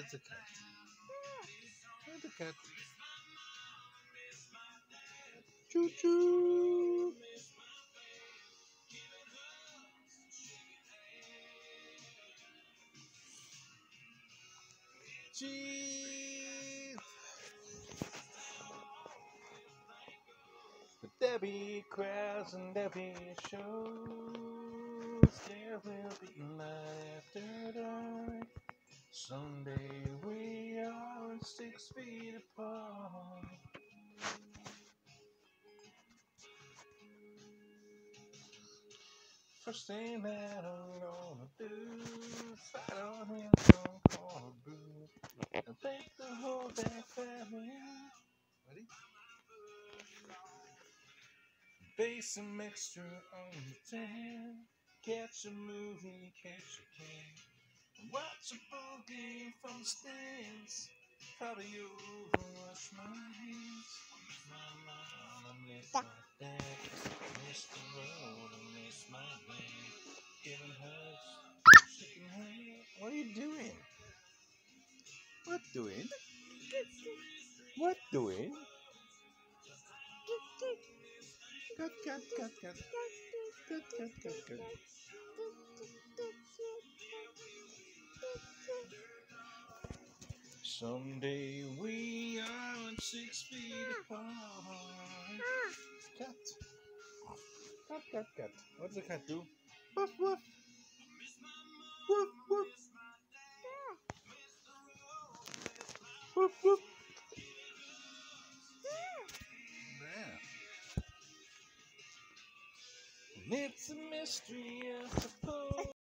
There's a cat. There's a cat. Choo choo. But there be crowds and be shows. There will be dark. Someday we are six feet apart. First thing that I'm gonna do is fight on him some corner brew. And thank the whole damn family. Ready? Base some extra on the tan. Catch a movie, catch a can. Watch a game from the stands. Probably overwash my hands. My mom, I miss my dad. Miss the road, I miss my man. Giving hugs, shaking hands. What are you doing? What doing? What doing? Cut, cut, cut, cut. Cut, cut, cut, cut. Someday we are six feet apart. Cat. Cat, cat, cat. What does the cat do? Woof, woof. Woof, woof. Woof, woof. There. And it's a mystery, I suppose.